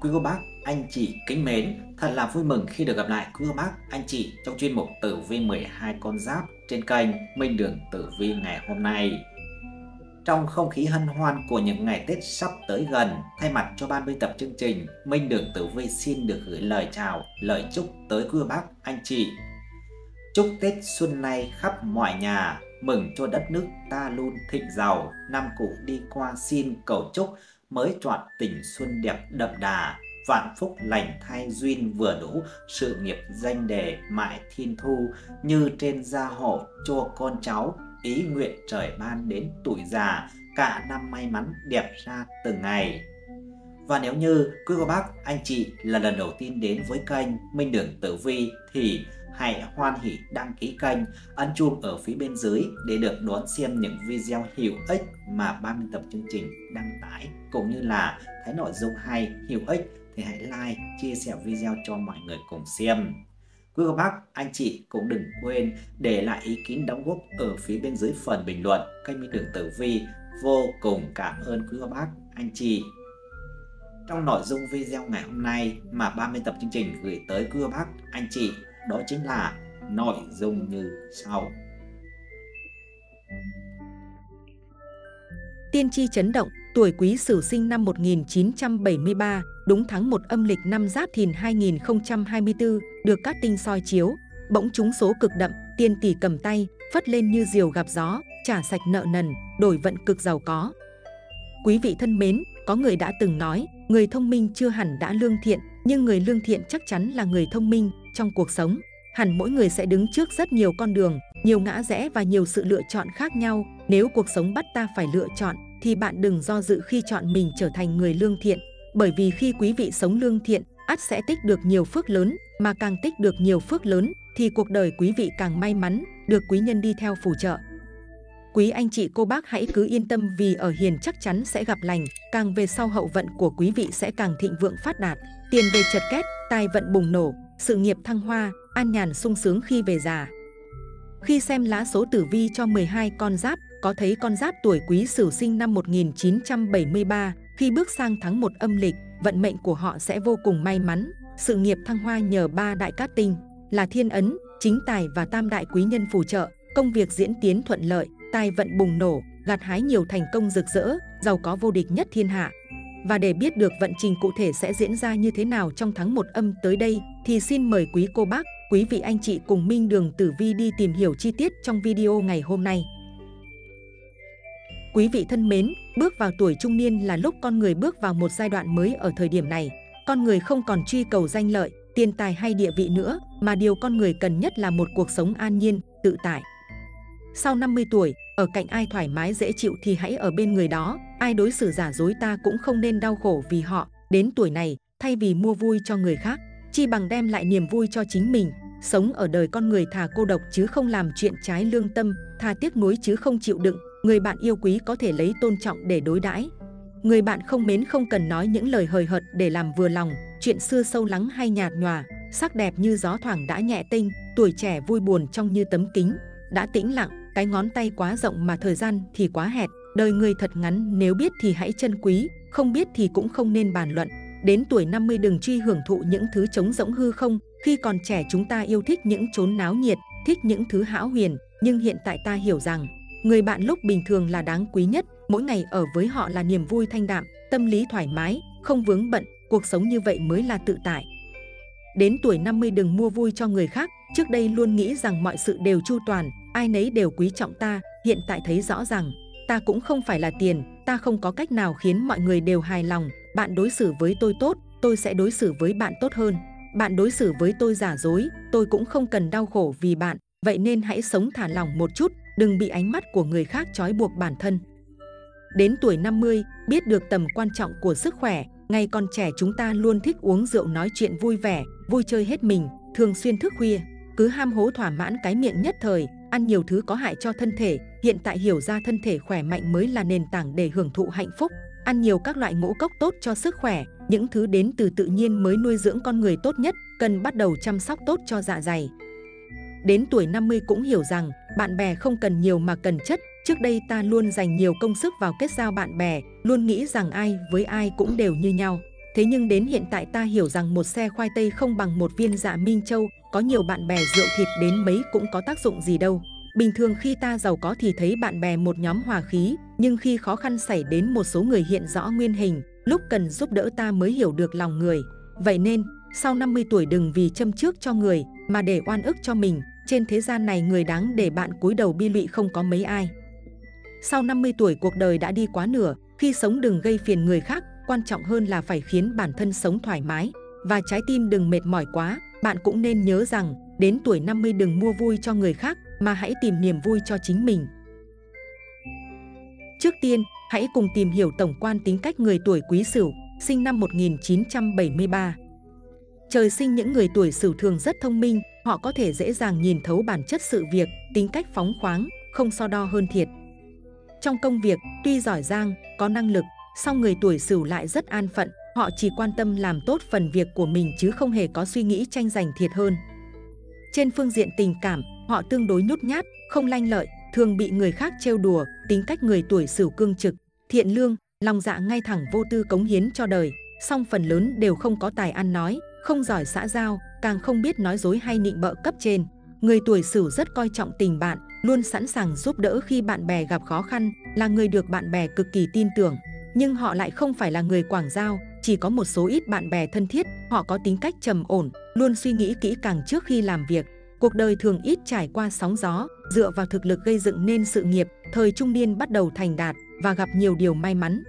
Quý cô bác, anh chị kính mến, thật là vui mừng khi được gặp lại quý cô bác, anh chị trong chuyên mục Tử vi 12 con giáp trên kênh Minh Đường Tử Vi ngày hôm nay. Trong không khí hân hoan của những ngày Tết sắp tới gần, thay mặt cho ban biên tập chương trình, Minh Đường Tử Vi xin được gửi lời chào, lời chúc tới quý cô bác, anh chị. Chúc Tết xuân nay khắp mọi nhà, mừng cho đất nước ta luôn thịnh giàu, năm cũ đi qua xin cầu chúc mới chọn tình xuân đẹp đậm đà, vạn phúc lành thai duyên vừa đủ, sự nghiệp danh đề mãi thiên thu. Như trên gia hộ cho con cháu, ý nguyện trời ban đến tuổi già, cả năm may mắn đẹp ra từng ngày và nếu như quý cô bác anh chị là lần đầu tiên đến với kênh Minh Đường Tử Vi thì hãy hoan hỷ đăng ký kênh, ấn chuông ở phía bên dưới để được đón xem những video hữu ích mà ban biên tập chương trình đăng tải cũng như là thấy nội dung hay, hữu ích thì hãy like, chia sẻ video cho mọi người cùng xem. Quý cô bác, anh chị cũng đừng quên để lại ý kiến đóng góp ở phía bên dưới phần bình luận kênh Minh Đường Tử Vi. Vô cùng cảm ơn quý cô bác, anh chị. Trong nội dung video ngày hôm nay mà 30 tập chương trình gửi tới cưa bác, anh chị đó chính là nội dung như sau. Tiên tri chấn động, tuổi quý sửu sinh năm 1973, đúng tháng 1 âm lịch năm Giáp Thìn 2024, được các tinh soi chiếu, bỗng trúng số cực đậm, tiên tỷ cầm tay, phất lên như diều gặp gió, trả sạch nợ nần, đổi vận cực giàu có. Quý vị thân mến, có người đã từng nói, người thông minh chưa hẳn đã lương thiện, nhưng người lương thiện chắc chắn là người thông minh, trong cuộc sống, hẳn mỗi người sẽ đứng trước rất nhiều con đường, nhiều ngã rẽ và nhiều sự lựa chọn khác nhau. Nếu cuộc sống bắt ta phải lựa chọn, thì bạn đừng do dự khi chọn mình trở thành người lương thiện. Bởi vì khi quý vị sống lương thiện, ắt sẽ tích được nhiều phước lớn, mà càng tích được nhiều phước lớn, thì cuộc đời quý vị càng may mắn, được quý nhân đi theo phù trợ. Quý anh chị cô bác hãy cứ yên tâm vì ở hiền chắc chắn sẽ gặp lành, càng về sau hậu vận của quý vị sẽ càng thịnh vượng phát đạt, tiền về chật két, tài vận bùng nổ, sự nghiệp thăng hoa, an nhàn sung sướng khi về già. Khi xem lá số tử vi cho 12 con giáp, có thấy con giáp tuổi quý sửu sinh năm 1973, khi bước sang tháng 1 âm lịch, vận mệnh của họ sẽ vô cùng may mắn, sự nghiệp thăng hoa nhờ ba đại cát tinh là thiên ấn, chính tài và tam đại quý nhân phù trợ, công việc diễn tiến thuận lợi, tài vận bùng nổ, gặt hái nhiều thành công rực rỡ, giàu có vô địch nhất thiên hạ. Và để biết được vận trình cụ thể sẽ diễn ra như thế nào trong tháng 1 âm tới đây, thì xin mời quý cô bác, quý vị anh chị cùng Minh Đường Tử Vi đi tìm hiểu chi tiết trong video ngày hôm nay. Quý vị thân mến, bước vào tuổi trung niên là lúc con người bước vào một giai đoạn mới ở thời điểm này. Con người không còn truy cầu danh lợi, tiền tài hay địa vị nữa, mà điều con người cần nhất là một cuộc sống an nhiên, tự tại. Sau 50 tuổi, ở cạnh ai thoải mái dễ chịu thì hãy ở bên người đó, ai đối xử giả dối ta cũng không nên đau khổ vì họ. Đến tuổi này, thay vì mua vui cho người khác, chi bằng đem lại niềm vui cho chính mình. Sống ở đời con người thà cô độc chứ không làm chuyện trái lương tâm, thà tiếc nuối chứ không chịu đựng. Người bạn yêu quý có thể lấy tôn trọng để đối đãi. Người bạn không mến không cần nói những lời hời hợt để làm vừa lòng, chuyện xưa sâu lắng hay nhạt nhòa, sắc đẹp như gió thoảng đã nhẹ tinh, tuổi trẻ vui buồn trong như tấm kính, đã tĩnh lặng, cái ngón tay quá rộng mà thời gian thì quá hẹp, đời người thật ngắn nếu biết thì hãy trân quý, không biết thì cũng không nên bàn luận. Đến tuổi 50 đừng truy hưởng thụ những thứ trống rỗng hư không, khi còn trẻ chúng ta yêu thích những chốn náo nhiệt, thích những thứ hão huyền, nhưng hiện tại ta hiểu rằng, người bạn lúc bình thường là đáng quý nhất, mỗi ngày ở với họ là niềm vui thanh đạm, tâm lý thoải mái, không vướng bận, cuộc sống như vậy mới là tự tại. Đến tuổi 50 đừng mua vui cho người khác, trước đây luôn nghĩ rằng mọi sự đều chu toàn, ai nấy đều quý trọng ta, hiện tại thấy rõ rằng ta cũng không phải là tiền, ta không có cách nào khiến mọi người đều hài lòng, bạn đối xử với tôi tốt, tôi sẽ đối xử với bạn tốt hơn. Bạn đối xử với tôi giả dối, tôi cũng không cần đau khổ vì bạn, vậy nên hãy sống thả lỏng một chút, đừng bị ánh mắt của người khác trói buộc bản thân. Đến tuổi 50, biết được tầm quan trọng của sức khỏe, ngày còn trẻ chúng ta luôn thích uống rượu nói chuyện vui vẻ, vui chơi hết mình, thường xuyên thức khuya, cứ ham hố thỏa mãn cái miệng nhất thời, ăn nhiều thứ có hại cho thân thể, hiện tại hiểu ra thân thể khỏe mạnh mới là nền tảng để hưởng thụ hạnh phúc. Ăn nhiều các loại ngũ cốc tốt cho sức khỏe, những thứ đến từ tự nhiên mới nuôi dưỡng con người tốt nhất, cần bắt đầu chăm sóc tốt cho dạ dày. Đến tuổi 50 cũng hiểu rằng, bạn bè không cần nhiều mà cần chất, Trước đây ta luôn dành nhiều công sức vào kết giao bạn bè, luôn nghĩ rằng ai với ai cũng đều như nhau. Thế nhưng đến hiện tại ta hiểu rằng một xe khoai tây không bằng một viên dạ Minh Châu, có nhiều bạn bè rượu thịt đến mấy cũng có tác dụng gì đâu. Bình thường khi ta giàu có thì thấy bạn bè một nhóm hòa khí, nhưng khi khó khăn xảy đến một số người hiện rõ nguyên hình, lúc cần giúp đỡ ta mới hiểu được lòng người. Vậy nên, sau 50 tuổi đừng vì châm trước cho người mà để oan ức cho mình, trên thế gian này người đáng để bạn cúi đầu bi lụy không có mấy ai. Sau 50 tuổi cuộc đời đã đi quá nửa, khi sống đừng gây phiền người khác, quan trọng hơn là phải khiến bản thân sống thoải mái và trái tim đừng mệt mỏi quá. Bạn cũng nên nhớ rằng, đến tuổi 50 đừng mua vui cho người khác mà hãy tìm niềm vui cho chính mình. Trước tiên, hãy cùng tìm hiểu tổng quan tính cách người tuổi Quý Sửu, sinh năm 1973. Trời sinh những người tuổi Sửu thường rất thông minh, họ có thể dễ dàng nhìn thấu bản chất sự việc, tính cách phóng khoáng, không so đo hơn thiệt. Trong công việc, tuy giỏi giang, có năng lực, song người tuổi Sửu lại rất an phận, họ chỉ quan tâm làm tốt phần việc của mình chứ không hề có suy nghĩ tranh giành thiệt hơn. Trên phương diện tình cảm, họ tương đối nhút nhát, không lanh lợi, thường bị người khác trêu đùa, tính cách người tuổi Sửu cương trực, thiện lương, lòng dạ ngay thẳng vô tư cống hiến cho đời, song phần lớn đều không có tài ăn nói, không giỏi xã giao, càng không biết nói dối hay nịnh bợ cấp trên. Người tuổi Sửu rất coi trọng tình bạn, luôn sẵn sàng giúp đỡ khi bạn bè gặp khó khăn, là người được bạn bè cực kỳ tin tưởng. Nhưng họ lại không phải là người quảng giao, chỉ có một số ít bạn bè thân thiết, họ có tính cách trầm ổn, luôn suy nghĩ kỹ càng trước khi làm việc. Cuộc đời thường ít trải qua sóng gió, dựa vào thực lực gây dựng nên sự nghiệp, thời trung niên bắt đầu thành đạt và gặp nhiều điều may mắn.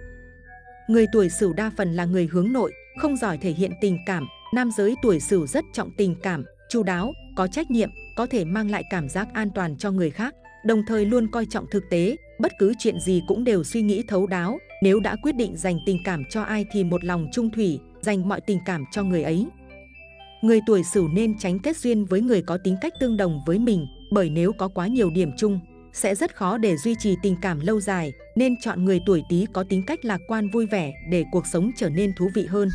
Người tuổi Sửu đa phần là người hướng nội, không giỏi thể hiện tình cảm, nam giới tuổi Sửu rất trọng tình cảm, chu đáo, có trách nhiệm, có thể mang lại cảm giác an toàn cho người khác, đồng thời luôn coi trọng thực tế, bất cứ chuyện gì cũng đều suy nghĩ thấu đáo, nếu đã quyết định dành tình cảm cho ai thì một lòng trung thủy, dành mọi tình cảm cho người ấy. Người tuổi Sửu nên tránh kết duyên với người có tính cách tương đồng với mình, bởi nếu có quá nhiều điểm chung, sẽ rất khó để duy trì tình cảm lâu dài, nên chọn người tuổi Tý có tính cách lạc quan vui vẻ để cuộc sống trở nên thú vị hơn.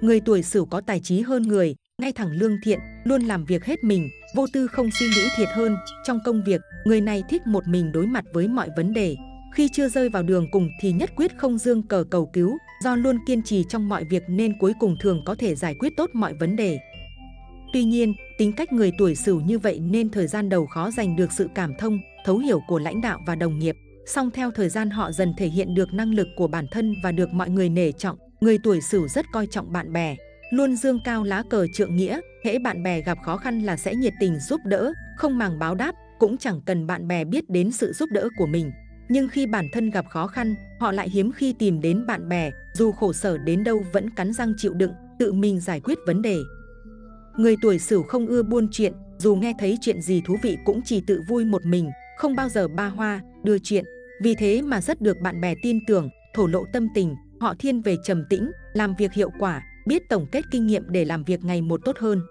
Người tuổi Sửu có tài trí hơn người, ngay thẳng lương thiện, luôn làm việc hết mình, vô tư không suy nghĩ thiệt hơn. Trong công việc, người này thích một mình đối mặt với mọi vấn đề. Khi chưa rơi vào đường cùng thì nhất quyết không dương cờ cầu cứu, do luôn kiên trì trong mọi việc nên cuối cùng thường có thể giải quyết tốt mọi vấn đề. Tuy nhiên, tính cách người tuổi Sửu như vậy nên thời gian đầu khó giành được sự cảm thông, thấu hiểu của lãnh đạo và đồng nghiệp. Song theo thời gian họ dần thể hiện được năng lực của bản thân và được mọi người nể trọng. Người tuổi Sửu rất coi trọng bạn bè, luôn dương cao lá cờ trượng nghĩa, hễ bạn bè gặp khó khăn là sẽ nhiệt tình giúp đỡ, không màng báo đáp, cũng chẳng cần bạn bè biết đến sự giúp đỡ của mình. Nhưng khi bản thân gặp khó khăn, họ lại hiếm khi tìm đến bạn bè, dù khổ sở đến đâu vẫn cắn răng chịu đựng, tự mình giải quyết vấn đề. Người tuổi Sửu không ưa buôn chuyện, dù nghe thấy chuyện gì thú vị cũng chỉ tự vui một mình, không bao giờ ba hoa, đưa chuyện. Vì thế mà rất được bạn bè tin tưởng, thổ lộ tâm tình, họ thiên về trầm tĩnh, làm việc hiệu quả, biết tổng kết kinh nghiệm để làm việc ngày một tốt hơn.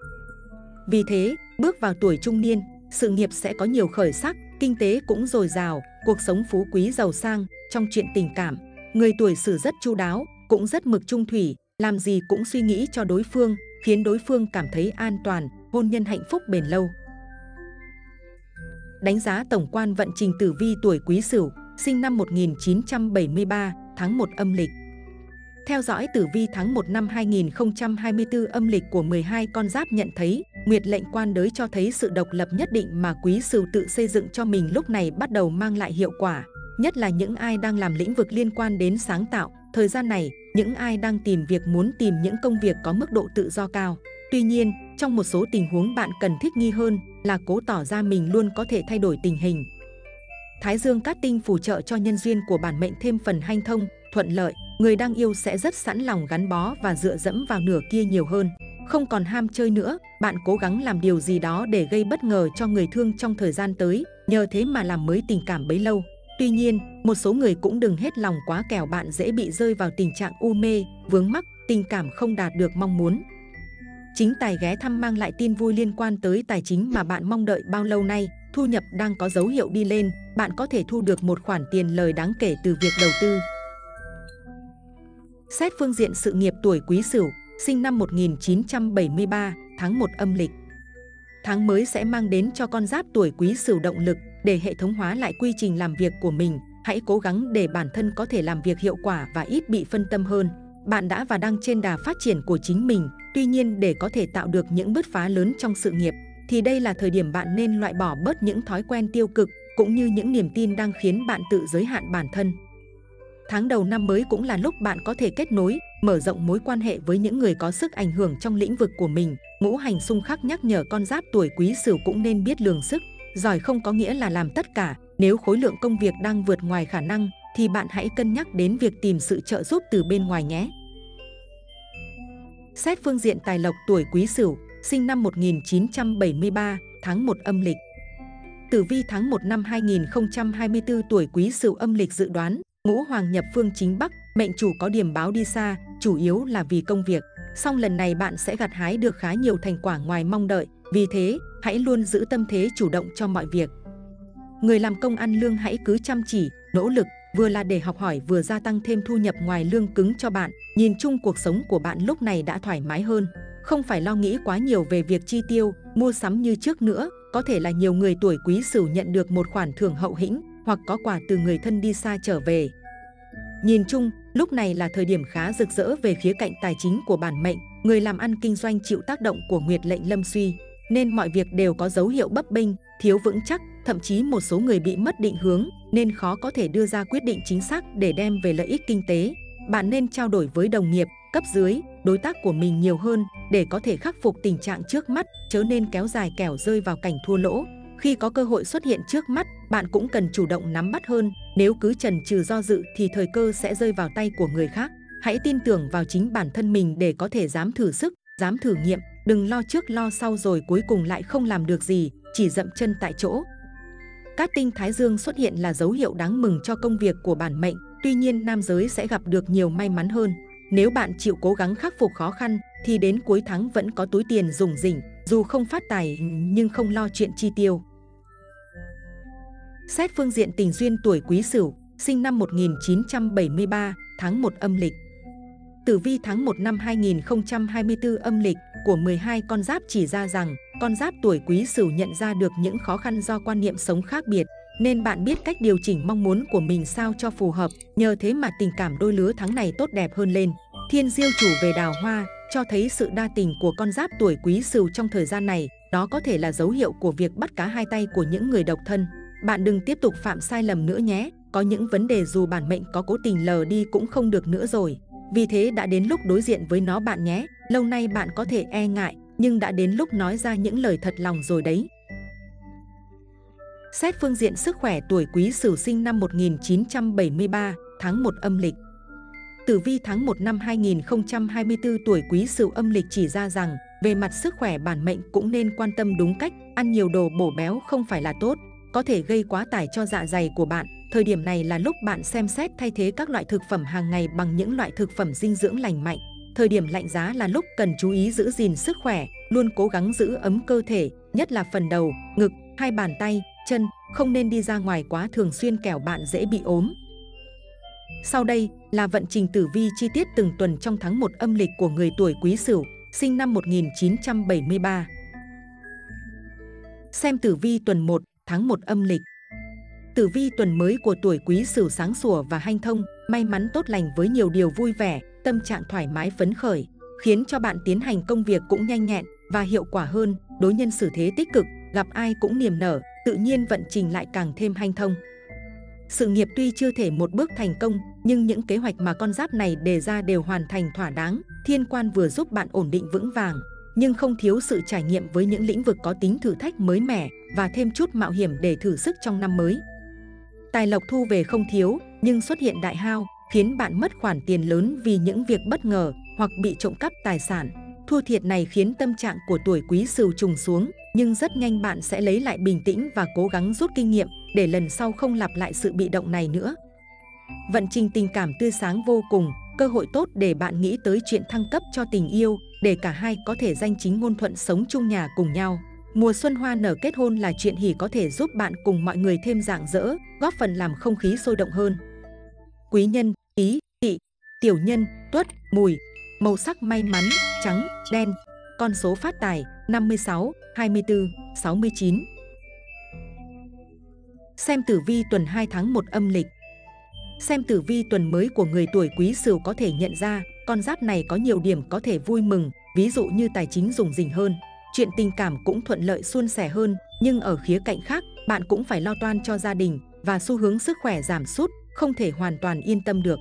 Vì thế, bước vào tuổi trung niên, sự nghiệp sẽ có nhiều khởi sắc, kinh tế cũng dồi dào, cuộc sống phú quý giàu sang. Trong chuyện tình cảm, người tuổi sử rất chu đáo, cũng rất mực trung thủy, làm gì cũng suy nghĩ cho đối phương, khiến đối phương cảm thấy an toàn, hôn nhân hạnh phúc bền lâu. Đánh giá tổng quan vận trình tử vi tuổi Quý Sửu, sinh năm 1973, tháng 1 âm lịch. Theo dõi tử vi tháng 1 năm 2024 âm lịch của 12 con giáp nhận thấy, Nguyệt lệnh quan đới cho thấy sự độc lập nhất định mà Quý Sửu tự xây dựng cho mình lúc này bắt đầu mang lại hiệu quả. Nhất là những ai đang làm lĩnh vực liên quan đến sáng tạo, thời gian này, những ai đang tìm việc muốn tìm những công việc có mức độ tự do cao. Tuy nhiên, trong một số tình huống bạn cần thích nghi hơn là cố tỏ ra mình luôn có thể thay đổi tình hình. Thái Dương cát tinh phù trợ cho nhân duyên của bản mệnh thêm phần hanh thông, thuận lợi, người đang yêu sẽ rất sẵn lòng gắn bó và dựa dẫm vào nửa kia nhiều hơn. Không còn ham chơi nữa, bạn cố gắng làm điều gì đó để gây bất ngờ cho người thương trong thời gian tới, nhờ thế mà làm mới tình cảm bấy lâu. Tuy nhiên, một số người cũng đừng hết lòng quá kẻo bạn dễ bị rơi vào tình trạng u mê, vướng mắc, tình cảm không đạt được mong muốn. Chính tài ghé thăm mang lại tin vui liên quan tới tài chính mà bạn mong đợi bao lâu nay, thu nhập đang có dấu hiệu đi lên, bạn có thể thu được một khoản tiền lời đáng kể từ việc đầu tư. Xét phương diện sự nghiệp tuổi Quý Sửu, sinh năm 1973, tháng 1 âm lịch. Tháng mới sẽ mang đến cho con giáp tuổi Quý Sửu động lực để hệ thống hóa lại quy trình làm việc của mình. Hãy cố gắng để bản thân có thể làm việc hiệu quả và ít bị phân tâm hơn. bạn đã và đang trên đà phát triển của chính mình. Tuy nhiên để có thể tạo được những bứt phá lớn trong sự nghiệp, thì đây là thời điểm bạn nên loại bỏ bớt những thói quen tiêu cực cũng như những niềm tin đang khiến bạn tự giới hạn bản thân. Tháng đầu năm mới cũng là lúc bạn có thể kết nối, mở rộng mối quan hệ với những người có sức ảnh hưởng trong lĩnh vực của mình. Ngũ hành xung khắc nhắc nhở con giáp tuổi quý sửu cũng nên biết lường sức. Giỏi không có nghĩa là làm tất cả. Nếu khối lượng công việc đang vượt ngoài khả năng, thì bạn hãy cân nhắc đến việc tìm sự trợ giúp từ bên ngoài nhé. Xét phương diện tài lộc tuổi quý sửu, sinh năm 1973, tháng 1 âm lịch. Tử vi tháng 1 năm 2024 tuổi quý sửu âm lịch dự đoán, ngũ hoàng nhập phương chính bắc, mệnh chủ có điểm báo đi xa, chủ yếu là vì công việc. Song lần này bạn sẽ gặt hái được khá nhiều thành quả ngoài mong đợi, vì thế hãy luôn giữ tâm thế chủ động cho mọi việc. Người làm công ăn lương hãy cứ chăm chỉ, nỗ lực, vừa là để học hỏi vừa gia tăng thêm thu nhập ngoài lương cứng cho bạn. Nhìn chung cuộc sống của bạn lúc này đã thoải mái hơn, không phải lo nghĩ quá nhiều về việc chi tiêu, mua sắm như trước nữa. Có thể là nhiều người tuổi quý sửu nhận được một khoản thưởng hậu hĩnh hoặc có quà từ người thân đi xa trở về. Nhìn chung, lúc này là thời điểm khá rực rỡ về khía cạnh tài chính của bản mệnh. Người làm ăn kinh doanh chịu tác động của Nguyệt lệnh lâm suy, nên mọi việc đều có dấu hiệu bấp bênh, thiếu vững chắc, thậm chí một số người bị mất định hướng nên khó có thể đưa ra quyết định chính xác để đem về lợi ích kinh tế. Bạn nên trao đổi với đồng nghiệp, cấp dưới, đối tác của mình nhiều hơn để có thể khắc phục tình trạng trước mắt, chớ nên kéo dài kẻo rơi vào cảnh thua lỗ. Khi có cơ hội xuất hiện trước mắt, bạn cũng cần chủ động nắm bắt hơn. Nếu cứ chần chừ do dự thì thời cơ sẽ rơi vào tay của người khác. Hãy tin tưởng vào chính bản thân mình để có thể dám thử sức, dám thử nghiệm. Đừng lo trước lo sau rồi cuối cùng lại không làm được gì, chỉ dậm chân tại chỗ. Cát tinh Thái Dương xuất hiện là dấu hiệu đáng mừng cho công việc của bản mệnh, tuy nhiên nam giới sẽ gặp được nhiều may mắn hơn. Nếu bạn chịu cố gắng khắc phục khó khăn, thì đến cuối tháng vẫn có túi tiền dùng rỉnh, dù không phát tài nhưng không lo chuyện chi tiêu. Xét phương diện tình duyên tuổi Quý Sửu, sinh năm 1973, tháng 1 âm lịch. Tử vi tháng 1 năm 2024 âm lịch của 12 con giáp chỉ ra rằng con giáp tuổi Quý Sửu nhận ra được những khó khăn do quan niệm sống khác biệt, nên bạn biết cách điều chỉnh mong muốn của mình sao cho phù hợp. Nhờ thế mà tình cảm đôi lứa tháng này tốt đẹp hơn lên. Thiên diêu chủ về đào hoa cho thấy sự đa tình của con giáp tuổi Quý Sửu trong thời gian này. Đó có thể là dấu hiệu của việc bắt cá hai tay của những người độc thân. Bạn đừng tiếp tục phạm sai lầm nữa nhé. Có những vấn đề dù bản mệnh có cố tình lờ đi cũng không được nữa rồi. Vì thế đã đến lúc đối diện với nó bạn nhé. Lâu nay bạn có thể e ngại, nhưng đã đến lúc nói ra những lời thật lòng rồi đấy. Xét phương diện sức khỏe tuổi Quý Sửu sinh năm 1973, tháng 1 âm lịch. Tử vi tháng 1 năm 2024 tuổi Quý Sửu âm lịch chỉ ra rằng về mặt sức khỏe bản mệnh cũng nên quan tâm đúng cách, ăn nhiều đồ bổ béo không phải là tốt, có thể gây quá tải cho dạ dày của bạn. Thời điểm này là lúc bạn xem xét thay thế các loại thực phẩm hàng ngày bằng những loại thực phẩm dinh dưỡng lành mạnh. Thời điểm lạnh giá là lúc cần chú ý giữ gìn sức khỏe, luôn cố gắng giữ ấm cơ thể, nhất là phần đầu, ngực, hai bàn tay, chân, không nên đi ra ngoài quá thường xuyên kẻo bạn dễ bị ốm. Sau đây là vận trình tử vi chi tiết từng tuần trong tháng 1 âm lịch của người tuổi Quý Sửu, sinh năm 1973. Xem tử vi tuần 1, tháng 1 âm lịch. Tử vi tuần mới của tuổi Quý Sửu sáng sủa và hanh thông, may mắn tốt lành với nhiều điều vui vẻ, tâm trạng thoải mái phấn khởi, khiến cho bạn tiến hành công việc cũng nhanh nhẹn và hiệu quả hơn, đối nhân xử thế tích cực, gặp ai cũng niềm nở, tự nhiên vận trình lại càng thêm hanh thông. Sự nghiệp tuy chưa thể một bước thành công, nhưng những kế hoạch mà con giáp này đề ra đều hoàn thành thỏa đáng. Thiên quan vừa giúp bạn ổn định vững vàng, nhưng không thiếu sự trải nghiệm với những lĩnh vực có tính thử thách mới mẻ và thêm chút mạo hiểm để thử sức trong năm mới. Tài lộc thu về không thiếu, nhưng xuất hiện đại hao, khiến bạn mất khoản tiền lớn vì những việc bất ngờ hoặc bị trộm cắp tài sản. Thua thiệt này khiến tâm trạng của tuổi quý sửu trùng xuống, nhưng rất nhanh bạn sẽ lấy lại bình tĩnh và cố gắng rút kinh nghiệm để lần sau không lặp lại sự bị động này nữa. Vận trình tình cảm tươi sáng vô cùng, cơ hội tốt để bạn nghĩ tới chuyện thăng cấp cho tình yêu, để cả hai có thể danh chính ngôn thuận sống chung nhà cùng nhau. Mùa xuân hoa nở kết hôn là chuyện hỉ có thể giúp bạn cùng mọi người thêm rạng rỡ, góp phần làm không khí sôi động hơn. Quý nhân, ý, tỵ, tiểu nhân, tuất, mùi, màu sắc may mắn, trắng, đen, con số phát tài 56, 24, 69. Xem tử vi tuần 2 tháng 1 âm lịch Xem tử vi tuần mới của người tuổi quý sửu có thể nhận ra con giáp này có nhiều điểm có thể vui mừng, ví dụ như tài chính dùng dình hơn. Chuyện tình cảm cũng thuận lợi suôn sẻ hơn, nhưng ở khía cạnh khác, bạn cũng phải lo toan cho gia đình và xu hướng sức khỏe giảm sút, không thể hoàn toàn yên tâm được.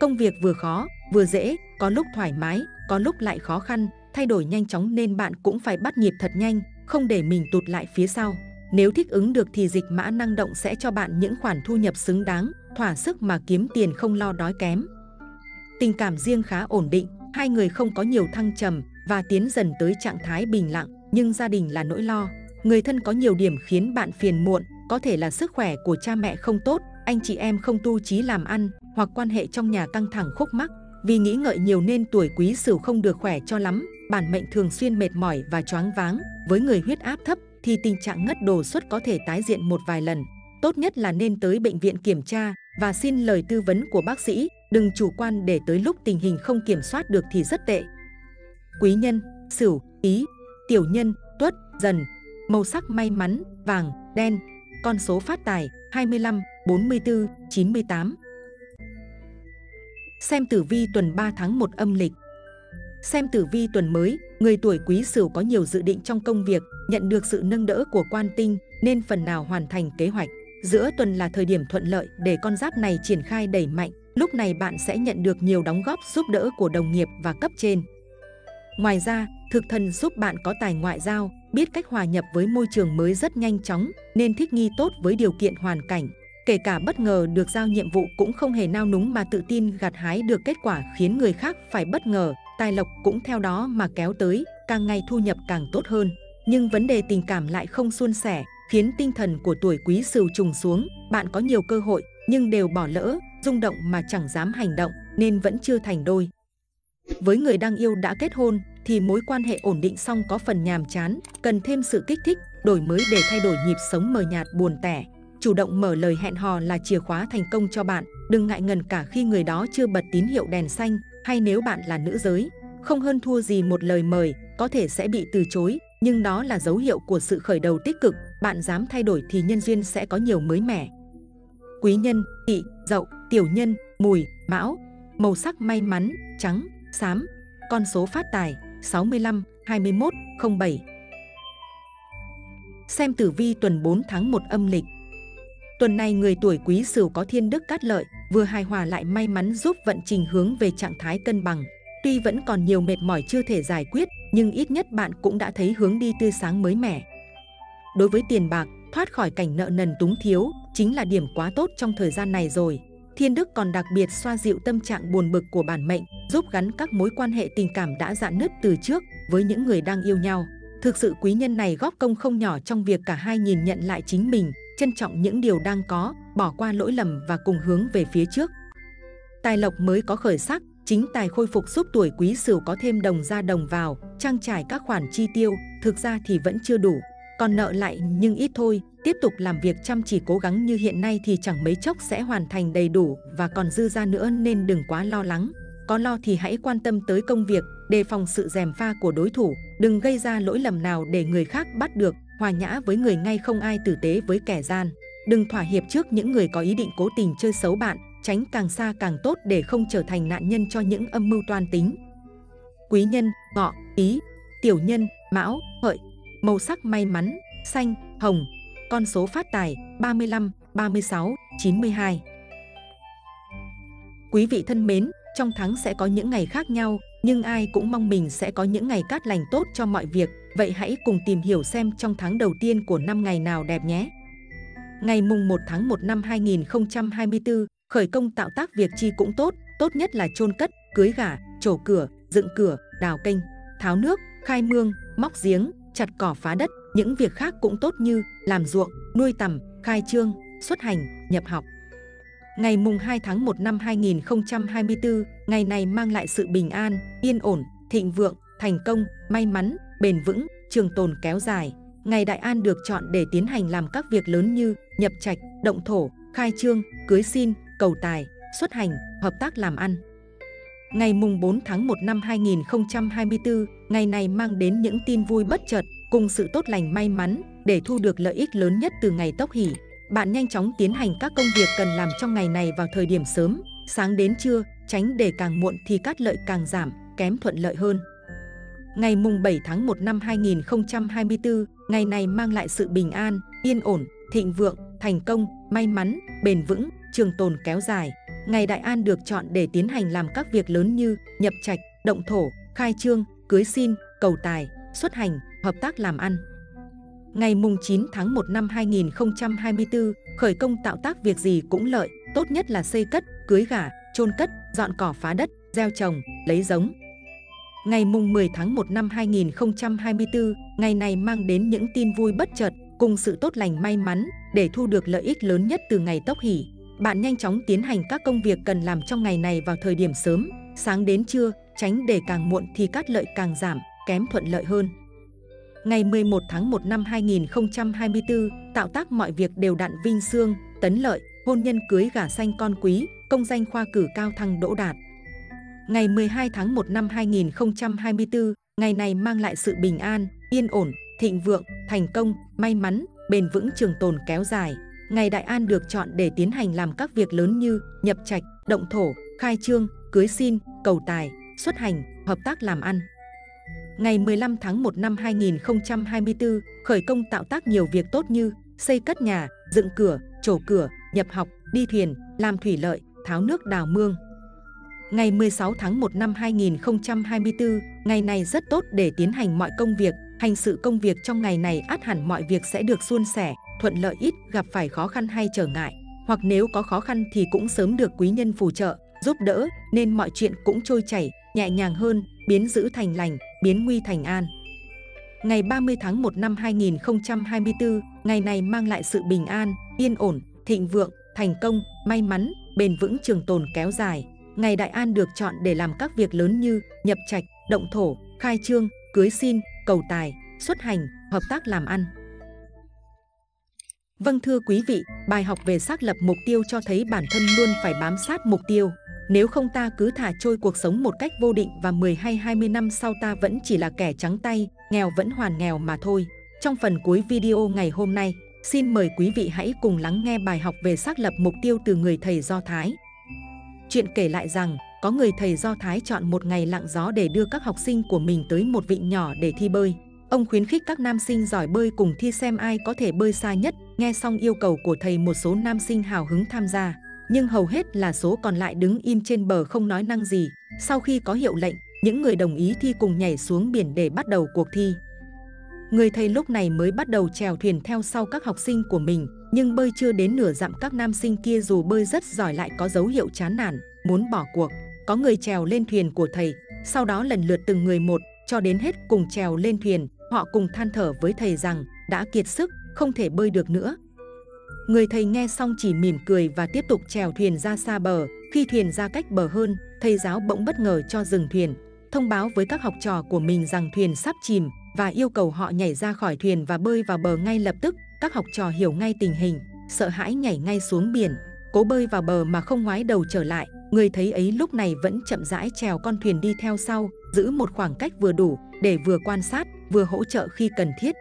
Công việc vừa khó, vừa dễ, có lúc thoải mái, có lúc lại khó khăn, thay đổi nhanh chóng nên bạn cũng phải bắt nhịp thật nhanh, không để mình tụt lại phía sau. Nếu thích ứng được thì dịch mã năng động sẽ cho bạn những khoản thu nhập xứng đáng, thỏa sức mà kiếm tiền không lo đói kém. Tình cảm riêng khá ổn định, hai người không có nhiều thăng trầm và tiến dần tới trạng thái bình lặng, nhưng gia đình là nỗi lo. Người thân có nhiều điểm khiến bạn phiền muộn, có thể là sức khỏe của cha mẹ không tốt, anh chị em không tu trí làm ăn, hoặc quan hệ trong nhà căng thẳng khúc mắc. Vì nghĩ ngợi nhiều nên tuổi quý sửu không được khỏe cho lắm, bản mệnh thường xuyên mệt mỏi và choáng váng. Với người huyết áp thấp thì tình trạng ngất đồ xuất có thể tái diện một vài lần. Tốt nhất là nên tới bệnh viện kiểm tra và xin lời tư vấn của bác sĩ, đừng chủ quan để tới lúc tình hình không kiểm soát được thì rất tệ. Quý nhân, Sửu, Ý, Tiểu nhân, Tuất, Dần. Màu sắc may mắn, vàng, đen. Con số phát tài 25, 44, 98. Xem tử vi tuần 3 tháng 1 âm lịch. Xem tử vi tuần mới, người tuổi quý sửu có nhiều dự định trong công việc, nhận được sự nâng đỡ của quan tinh nên phần nào hoàn thành kế hoạch. Giữa tuần là thời điểm thuận lợi để con giáp này triển khai đẩy mạnh. Lúc này bạn sẽ nhận được nhiều đóng góp giúp đỡ của đồng nghiệp và cấp trên. Ngoài ra, thực thần giúp bạn có tài ngoại giao, biết cách hòa nhập với môi trường mới rất nhanh chóng nên thích nghi tốt với điều kiện hoàn cảnh. Kể cả bất ngờ được giao nhiệm vụ cũng không hề nao núng mà tự tin gặt hái được kết quả khiến người khác phải bất ngờ, tài lộc cũng theo đó mà kéo tới, càng ngày thu nhập càng tốt hơn. Nhưng vấn đề tình cảm lại không suôn sẻ, khiến tinh thần của tuổi quý sửu trùng xuống, bạn có nhiều cơ hội nhưng đều bỏ lỡ, rung động mà chẳng dám hành động nên vẫn chưa thành đôi. Với người đang yêu đã kết hôn thì mối quan hệ ổn định xong có phần nhàm chán, cần thêm sự kích thích, đổi mới để thay đổi nhịp sống mờ nhạt buồn tẻ. Chủ động mở lời hẹn hò là chìa khóa thành công cho bạn, đừng ngại ngần cả khi người đó chưa bật tín hiệu đèn xanh hay nếu bạn là nữ giới. Không hơn thua gì một lời mời, có thể sẽ bị từ chối, nhưng đó là dấu hiệu của sự khởi đầu tích cực, bạn dám thay đổi thì nhân duyên sẽ có nhiều mới mẻ. Quý nhân, tỵ, dậu, tiểu nhân, mùi, mão, màu sắc may mắn, trắng, xám, con số phát tài 65 21 07. Xem tử vi tuần 4 tháng 1 âm lịch. Tuần này người tuổi Quý Sửu có thiên đức cát lợi, vừa hài hòa lại may mắn giúp vận trình hướng về trạng thái cân bằng. Tuy vẫn còn nhiều mệt mỏi chưa thể giải quyết, nhưng ít nhất bạn cũng đã thấy hướng đi tươi sáng mới mẻ. Đối với tiền bạc, thoát khỏi cảnh nợ nần túng thiếu chính là điểm quá tốt trong thời gian này rồi. Thiên Đức còn đặc biệt xoa dịu tâm trạng buồn bực của bản mệnh, giúp gắn các mối quan hệ tình cảm đã dạn nứt từ trước với những người đang yêu nhau. Thực sự quý nhân này góp công không nhỏ trong việc cả hai nhìn nhận lại chính mình, trân trọng những điều đang có, bỏ qua lỗi lầm và cùng hướng về phía trước. Tài lộc mới có khởi sắc, chính tài khôi phục giúp tuổi quý sửu có thêm đồng ra đồng vào, trang trải các khoản chi tiêu, thực ra thì vẫn chưa đủ. Còn nợ lại nhưng ít thôi, tiếp tục làm việc chăm chỉ cố gắng như hiện nay thì chẳng mấy chốc sẽ hoàn thành đầy đủ và còn dư ra nữa nên đừng quá lo lắng. Có lo thì hãy quan tâm tới công việc, đề phòng sự dèm pha của đối thủ, đừng gây ra lỗi lầm nào để người khác bắt được, hòa nhã với người ngay không ai tử tế với kẻ gian. Đừng thỏa hiệp trước những người có ý định cố tình chơi xấu bạn, tránh càng xa càng tốt để không trở thành nạn nhân cho những âm mưu toan tính. Quý nhân, ngọ, ý, tiểu nhân, mão, hợi, màu sắc may mắn, xanh, hồng, con số phát tài 35, 36, 92. Quý vị thân mến, trong tháng sẽ có những ngày khác nhau, nhưng ai cũng mong mình sẽ có những ngày cát lành tốt cho mọi việc. Vậy hãy cùng tìm hiểu xem trong tháng đầu tiên của năm ngày nào đẹp nhé. Ngày mùng 1 tháng 1 năm 2024, khởi công tạo tác việc chi cũng tốt, tốt nhất là chôn cất, cưới gả, trổ cửa, dựng cửa, đào kênh, tháo nước, khai mương, móc giếng, chặt cỏ phá đất, những việc khác cũng tốt như làm ruộng, nuôi tầm, khai trương, xuất hành, nhập học. Ngày mùng 2 tháng 1 năm 2024, ngày này mang lại sự bình an, yên ổn, thịnh vượng, thành công, may mắn, bền vững, trường tồn kéo dài. Ngày Đại An được chọn để tiến hành làm các việc lớn như nhập trạch, động thổ, khai trương, cưới xin, cầu tài, xuất hành, hợp tác làm ăn. Ngày mùng 4 tháng 1 năm 2024, ngày này mang đến những tin vui bất chợt, cùng sự tốt lành may mắn để thu được lợi ích lớn nhất từ ngày tốc hỷ. Bạn nhanh chóng tiến hành các công việc cần làm trong ngày này vào thời điểm sớm, sáng đến trưa, tránh để càng muộn thì các lợi càng giảm, kém thuận lợi hơn. Ngày mùng 7 tháng 1 năm 2024, ngày này mang lại sự bình an, yên ổn, thịnh vượng, thành công, may mắn, bền vững, trường tồn kéo dài. Ngày Đại An được chọn để tiến hành làm các việc lớn như nhập trạch, động thổ, khai trương, cưới xin, cầu tài, xuất hành, hợp tác làm ăn. Ngày mùng 9 tháng 1 năm 2024, khởi công tạo tác việc gì cũng lợi, tốt nhất là xây cất, cưới gả, chôn cất, dọn cỏ phá đất, gieo trồng, lấy giống. Ngày mùng 10 tháng 1 năm 2024, ngày này mang đến những tin vui bất chợt cùng sự tốt lành may mắn để thu được lợi ích lớn nhất từ ngày tốc hỷ. Bạn nhanh chóng tiến hành các công việc cần làm trong ngày này vào thời điểm sớm, sáng đến trưa, tránh để càng muộn thì cát lợi càng giảm, kém thuận lợi hơn. Ngày 11 tháng 1 năm 2024, tạo tác mọi việc đều đặn vinh xương, tấn lợi, hôn nhân cưới gả xanh con quý, công danh khoa cử cao thăng đỗ đạt. Ngày 12 tháng 1 năm 2024, ngày này mang lại sự bình an, yên ổn, thịnh vượng, thành công, may mắn, bền vững trường tồn kéo dài. Ngày Đại An được chọn để tiến hành làm các việc lớn như nhập trạch, động thổ, khai trương, cưới xin, cầu tài, xuất hành, hợp tác làm ăn. Ngày 15 tháng 1 năm 2024, khởi công tạo tác nhiều việc tốt như xây cất nhà, dựng cửa, trổ cửa, nhập học, đi thuyền, làm thủy lợi, tháo nước đào mương. Ngày 16 tháng 1 năm 2024, ngày này rất tốt để tiến hành mọi công việc, hành sự công việc trong ngày này át hẳn mọi việc sẽ được suôn sẻ, thuận lợi ít gặp phải khó khăn hay trở ngại, hoặc nếu có khó khăn thì cũng sớm được quý nhân phù trợ, giúp đỡ, nên mọi chuyện cũng trôi chảy, nhẹ nhàng hơn, biến dữ thành lành, biến nguy thành an. Ngày 30 tháng 1 năm 2024, ngày này mang lại sự bình an, yên ổn, thịnh vượng, thành công, may mắn, bền vững trường tồn kéo dài. Ngày Đại An được chọn để làm các việc lớn như nhập trạch, động thổ, khai trương, cưới xin, cầu tài, xuất hành, hợp tác làm ăn. Vâng thưa quý vị, bài học về xác lập mục tiêu cho thấy bản thân luôn phải bám sát mục tiêu. Nếu không ta cứ thả trôi cuộc sống một cách vô định và 10 hay 20 năm sau ta vẫn chỉ là kẻ trắng tay, nghèo vẫn hoàn nghèo mà thôi. Trong phần cuối video ngày hôm nay, xin mời quý vị hãy cùng lắng nghe bài học về xác lập mục tiêu từ người thầy Do Thái. Chuyện kể lại rằng, có người thầy Do Thái chọn một ngày lặng gió để đưa các học sinh của mình tới một vịnh nhỏ để thi bơi. Ông khuyến khích các nam sinh giỏi bơi cùng thi xem ai có thể bơi xa nhất. Nghe xong yêu cầu của thầy một số nam sinh hào hứng tham gia, nhưng hầu hết là số còn lại đứng im trên bờ không nói năng gì. Sau khi có hiệu lệnh, những người đồng ý thi cùng nhảy xuống biển để bắt đầu cuộc thi. Người thầy lúc này mới bắt đầu chèo thuyền theo sau các học sinh của mình, nhưng bơi chưa đến nửa dặm các nam sinh kia dù bơi rất giỏi lại có dấu hiệu chán nản, muốn bỏ cuộc. Có người trèo lên thuyền của thầy, sau đó lần lượt từng người một, cho đến hết cùng trèo lên thuyền, họ cùng than thở với thầy rằng đã kiệt sức, không thể bơi được nữa. Người thầy nghe xong chỉ mỉm cười và tiếp tục chèo thuyền ra xa bờ. Khi thuyền ra cách bờ hơn, thầy giáo bỗng bất ngờ cho dừng thuyền, thông báo với các học trò của mình rằng thuyền sắp chìm và yêu cầu họ nhảy ra khỏi thuyền và bơi vào bờ ngay lập tức. Các học trò hiểu ngay tình hình, sợ hãi nhảy ngay xuống biển, cố bơi vào bờ mà không ngoái đầu trở lại. Người thấy ấy lúc này vẫn chậm rãi trèo con thuyền đi theo sau, giữ một khoảng cách vừa đủ để vừa quan sát, vừa hỗ trợ khi cần thiết.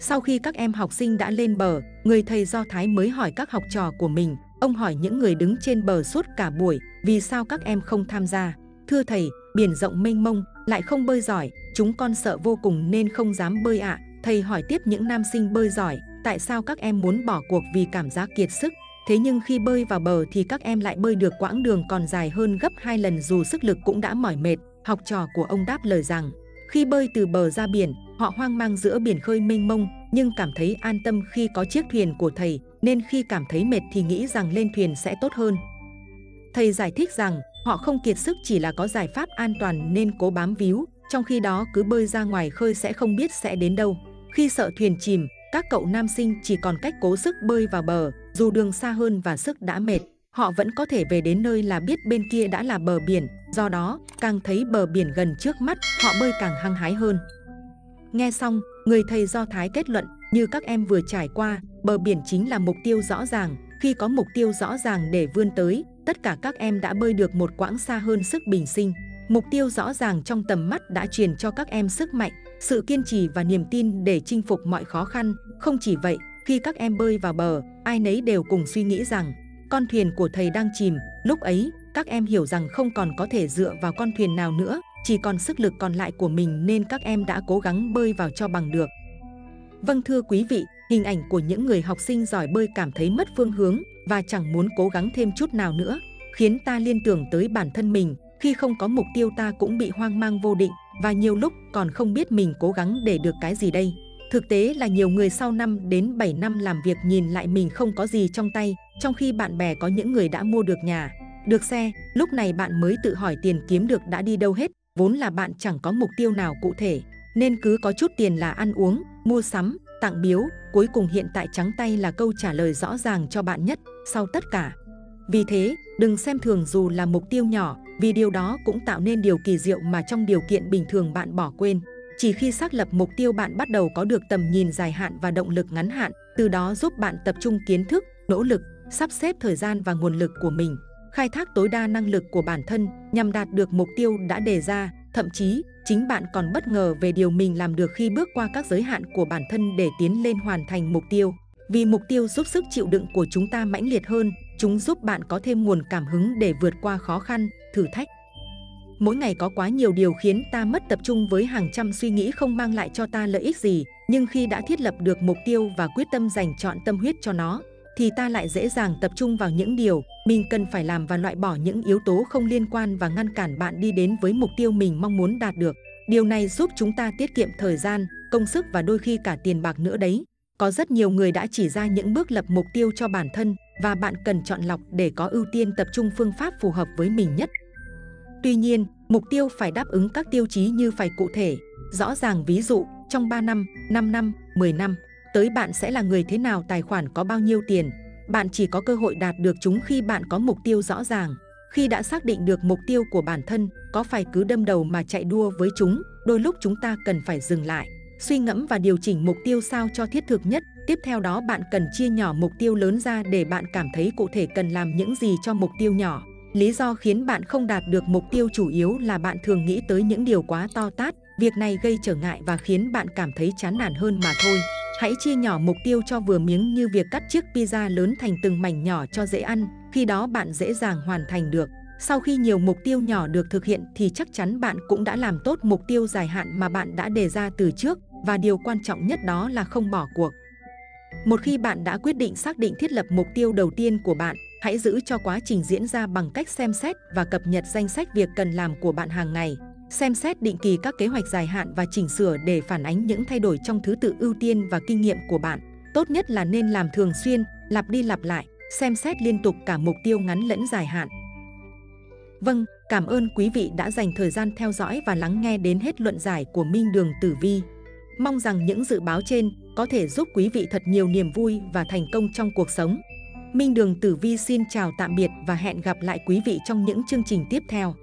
Sau khi các em học sinh đã lên bờ, người thầy Do Thái mới hỏi các học trò của mình. Ông hỏi những người đứng trên bờ suốt cả buổi, vì sao các em không tham gia? Thưa thầy, biển rộng mênh mông, lại không bơi giỏi, chúng con sợ vô cùng nên không dám bơi ạ. À. Thầy hỏi tiếp những nam sinh bơi giỏi, tại sao các em muốn bỏ cuộc vì cảm giác kiệt sức? Thế nhưng khi bơi vào bờ thì các em lại bơi được quãng đường còn dài hơn gấp hai lần dù sức lực cũng đã mỏi mệt. Học trò của ông đáp lời rằng, khi bơi từ bờ ra biển, họ hoang mang giữa biển khơi mênh mông, nhưng cảm thấy an tâm khi có chiếc thuyền của thầy, nên khi cảm thấy mệt thì nghĩ rằng lên thuyền sẽ tốt hơn. Thầy giải thích rằng họ không kiệt sức chỉ là có giải pháp an toàn nên cố bám víu, trong khi đó cứ bơi ra ngoài khơi sẽ không biết sẽ đến đâu. Khi sợ thuyền chìm, các cậu nam sinh chỉ còn cách cố sức bơi vào bờ, dù đường xa hơn và sức đã mệt, họ vẫn có thể về đến nơi là biết bên kia đã là bờ biển, do đó càng thấy bờ biển gần trước mắt, họ bơi càng hăng hái hơn. Nghe xong, người thầy Do Thái kết luận, như các em vừa trải qua, bờ biển chính là mục tiêu rõ ràng. Khi có mục tiêu rõ ràng để vươn tới, tất cả các em đã bơi được một quãng xa hơn sức bình sinh. Mục tiêu rõ ràng trong tầm mắt đã truyền cho các em sức mạnh, sự kiên trì và niềm tin để chinh phục mọi khó khăn. Không chỉ vậy, khi các em bơi vào bờ, ai nấy đều cùng suy nghĩ rằng con thuyền của thầy đang chìm. Lúc ấy, các em hiểu rằng không còn có thể dựa vào con thuyền nào nữa, chỉ còn sức lực còn lại của mình nên các em đã cố gắng bơi vào cho bằng được. Vâng thưa quý vị, hình ảnh của những người học sinh giỏi bơi cảm thấy mất phương hướng và chẳng muốn cố gắng thêm chút nào nữa, khiến ta liên tưởng tới bản thân mình, khi không có mục tiêu ta cũng bị hoang mang vô định và nhiều lúc còn không biết mình cố gắng để được cái gì đây. Thực tế là nhiều người sau 5 đến 7 năm làm việc nhìn lại mình không có gì trong tay, trong khi bạn bè có những người đã mua được nhà, được xe, lúc này bạn mới tự hỏi tiền kiếm được đã đi đâu hết, vốn là bạn chẳng có mục tiêu nào cụ thể, nên cứ có chút tiền là ăn uống, mua sắm, tặng biếu, cuối cùng hiện tại trắng tay là câu trả lời rõ ràng cho bạn nhất sau tất cả. Vì thế, đừng xem thường dù là mục tiêu nhỏ, vì điều đó cũng tạo nên điều kỳ diệu mà trong điều kiện bình thường bạn bỏ quên. Chỉ khi xác lập mục tiêu bạn bắt đầu có được tầm nhìn dài hạn và động lực ngắn hạn, từ đó giúp bạn tập trung kiến thức, nỗ lực, sắp xếp thời gian và nguồn lực của mình, khai thác tối đa năng lực của bản thân nhằm đạt được mục tiêu đã đề ra. Thậm chí, chính bạn còn bất ngờ về điều mình làm được khi bước qua các giới hạn của bản thân để tiến lên hoàn thành mục tiêu. Vì mục tiêu giúp sức chịu đựng của chúng ta mãnh liệt hơn, chúng giúp bạn có thêm nguồn cảm hứng để vượt qua khó khăn, thử thách. Mỗi ngày có quá nhiều điều khiến ta mất tập trung với hàng trăm suy nghĩ không mang lại cho ta lợi ích gì, nhưng khi đã thiết lập được mục tiêu và quyết tâm dành chọn tâm huyết cho nó, thì ta lại dễ dàng tập trung vào những điều mình cần phải làm và loại bỏ những yếu tố không liên quan và ngăn cản bạn đi đến với mục tiêu mình mong muốn đạt được. Điều này giúp chúng ta tiết kiệm thời gian, công sức và đôi khi cả tiền bạc nữa đấy. Có rất nhiều người đã chỉ ra những bước lập mục tiêu cho bản thân và bạn cần chọn lọc để có ưu tiên tập trung phương pháp phù hợp với mình nhất. Tuy nhiên, mục tiêu phải đáp ứng các tiêu chí như phải cụ thể, rõ ràng ví dụ trong 3 năm, 5 năm, 10 năm, tới bạn sẽ là người thế nào tài khoản có bao nhiêu tiền. Bạn chỉ có cơ hội đạt được chúng khi bạn có mục tiêu rõ ràng. Khi đã xác định được mục tiêu của bản thân, có phải cứ đâm đầu mà chạy đua với chúng, đôi lúc chúng ta cần phải dừng lại, suy ngẫm và điều chỉnh mục tiêu sao cho thiết thực nhất. Tiếp theo đó bạn cần chia nhỏ mục tiêu lớn ra để bạn cảm thấy cụ thể cần làm những gì cho mục tiêu nhỏ. Lý do khiến bạn không đạt được mục tiêu chủ yếu là bạn thường nghĩ tới những điều quá to tát, việc này gây trở ngại và khiến bạn cảm thấy chán nản hơn mà thôi. Hãy chia nhỏ mục tiêu cho vừa miếng như việc cắt chiếc pizza lớn thành từng mảnh nhỏ cho dễ ăn, khi đó bạn dễ dàng hoàn thành được. Sau khi nhiều mục tiêu nhỏ được thực hiện thì chắc chắn bạn cũng đã làm tốt mục tiêu dài hạn mà bạn đã đề ra từ trước và điều quan trọng nhất đó là không bỏ cuộc. Một khi bạn đã quyết định xác định thiết lập mục tiêu đầu tiên của bạn, hãy giữ cho quá trình diễn ra bằng cách xem xét và cập nhật danh sách việc cần làm của bạn hàng ngày. Xem xét định kỳ các kế hoạch dài hạn và chỉnh sửa để phản ánh những thay đổi trong thứ tự ưu tiên và kinh nghiệm của bạn. Tốt nhất là nên làm thường xuyên, lặp đi lặp lại, xem xét liên tục cả mục tiêu ngắn lẫn dài hạn. Vâng, cảm ơn quý vị đã dành thời gian theo dõi và lắng nghe đến hết luận giải của Minh Đường Tử Vi. Mong rằng những dự báo trên có thể giúp quý vị thật nhiều niềm vui và thành công trong cuộc sống. Minh Đường Tử Vi xin chào tạm biệt và hẹn gặp lại quý vị trong những chương trình tiếp theo.